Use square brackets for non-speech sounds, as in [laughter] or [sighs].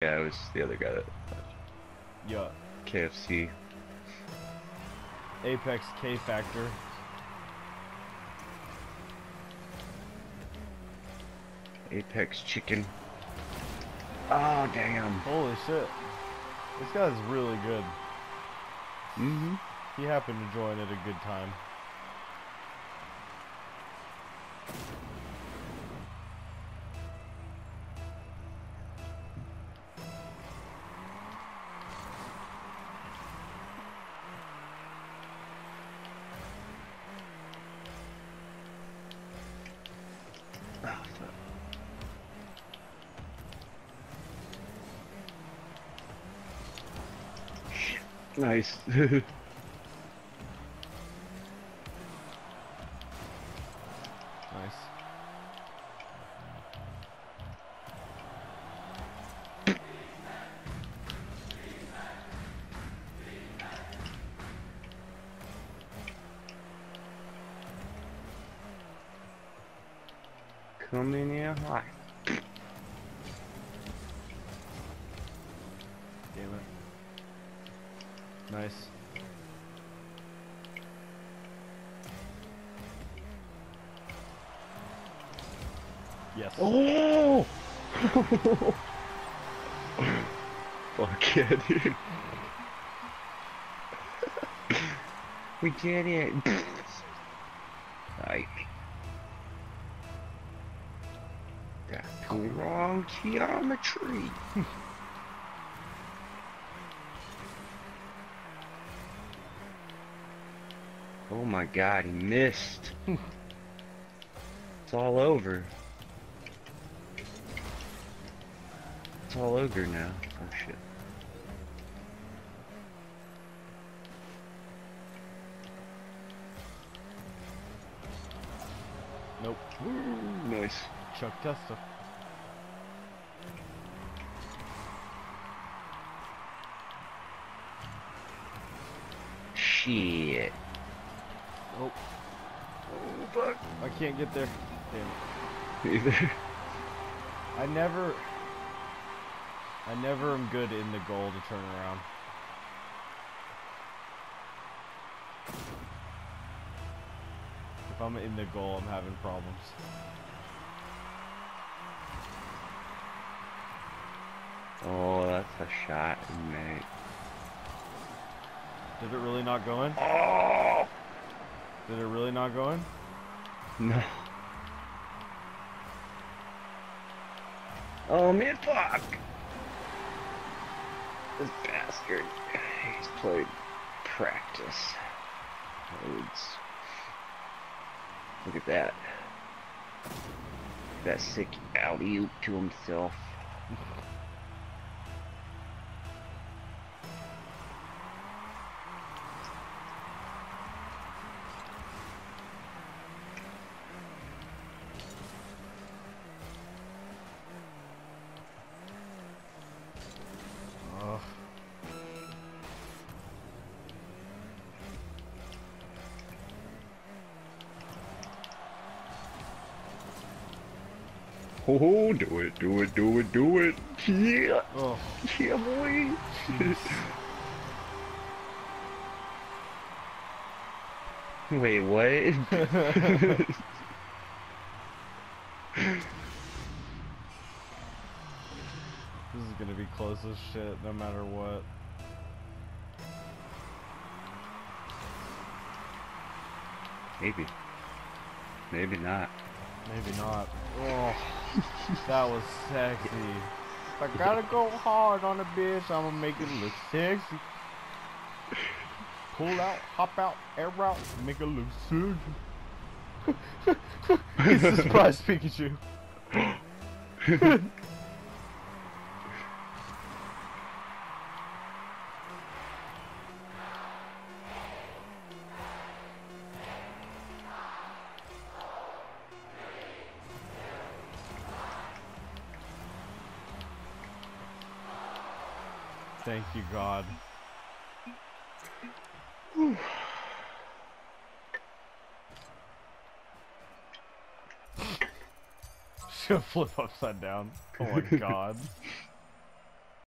Yeah, it was the other guy that Yeah. KFC. Apex K Factor. Apex Chicken. Oh damn. Holy shit. This guy's really good. Mm-hmm. He happened to join at a good time. Nice. [laughs] Coming in hot. Damn it. Nice. Yes. Oh! [laughs] Fuck yeah, dude. we did it. [laughs] wrong geometry. [laughs] oh my god, he missed. it's all over. It's all over now. Oh shit. Nope. Woo, nice. Chuck Testa. Shit. Oh, Oh fuck. I can't get there. Damn. Either. I never. I never am good in the goal to turn around. If I'm in the goal, I'm having problems. Oh, that's a shot, mate. Did it really not go in? Oh Did it really not go in? no. Oh man, fuck. This bastard. He's played practice. Look at that. That sick alley oop to himself. Oh, do it, do it, do it, do it. Yeah, Oh, yeah, boy. [laughs] Wait, what? [laughs] this is gonna be close as shit no matter what. Maybe. Maybe not. Maybe not. Oh, that was sexy. If I gotta go hard on a bitch, I'ma make it look sexy. Pull out, hop out, air out, make it look sexy. it's the surprise Pikachu. Thank you, God. [sighs] Should flip upside down. Oh my [laughs] god.